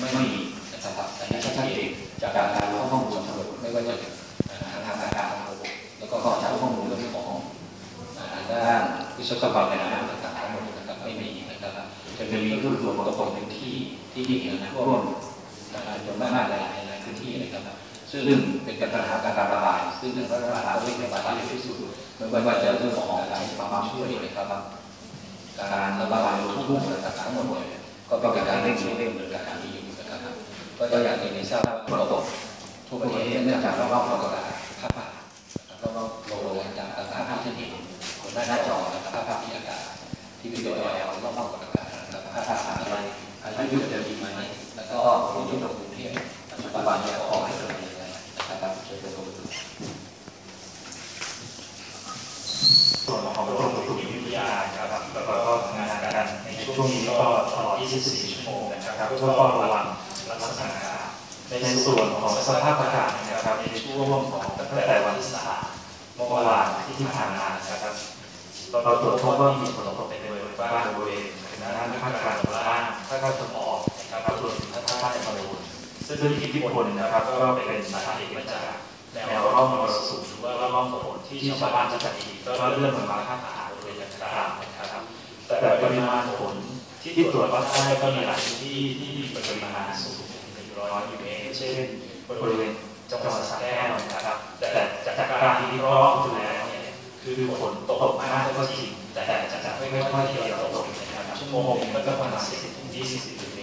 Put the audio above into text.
ไม่มีนะครับอันนี้ชัดเจนจากการเข้าข้อมูลทั้งหมดไม่ว่าจะทางการทางระบบแล้วก็ใช้ข้อมูลเรื่องของด้านวิศวกรรมในน้ำต่างๆทั้งหมดนะครับไม่มีนะครับจะมีก็คือฝนตกในที่ที่ที่มีน้ำท่วมจนมากในหลายพื้นที่นะครับซึ่งเป็นปัญหาการระบาย ซึ่งทางรัฐบาลก็เร่งระบายที่สุดไม่ว่าจะเรื่องของการความช่วยนะครับการระบายทุ่งต่างๆทั้งหมดเนี่ยก็เป็นการเร่งเร่งเร่งการที่อยู่นะครับ ก็อย่ากเรียนให้ทราบว่าฝนตกทั่วประเทศเนื่องจากเราเราประกาศภาพป่าเราเราโลงจากต่างๆภาพที่เห็นบนหน้าจอนะครับภาพที่อากาศที่วิดีโอแอลรอบๆกับอากาศนะครับภาพป่าอะไรอายุจะดีไหมแล้วก็ฝนที่ตกกรุงเทพปัจจุบันเนี่ยขอให้เกิดยังไงนะครับเชิญชมส่วนของกรมอุตุนิยมวิทยานะครับแล้วก็ทำงานกันในช่วงนี้ก็ตลอด 24 ชั่วโมงนะครับเพื่อเฝ้าระวัง ในส่วนของสภาพอากาศนะครับในช่วงของตั้งแต่วันที่3เมื่อวานที่ผ่านมานะครับเราตรวจพบว่ามีฝนตกเป็นบริเวณบ้างบริเวณด้านภาคกลางตอนล่างภาคตะวันออกนะครับรวมถึงภาคใต้ตอนบนซึ่งอิทธิพลนะครับก็เป็นสาเหตุมาจากแนวร่องมรสุมหรือว่าร่องฝนที่ชาวบ้านจะมีก็เลื่อนมาพาดผ่านบริเวณต่างๆนะครับแต่ปริมาณฝนที่ตรวจวัดได้ก็มีหลายที่ที่มีปริมาณสูง ร้อยมิลลิเองเช่นบริเวณจังหวัดสระแก้วนะครับ แต่จากการที่เคราะห์ดูแล้วเนี่ยคือฝนตกมากก็จริงแต่จะไม่ค่อยเทียวตกนะครับชั่วโมงก็ประมาณสิบถึง20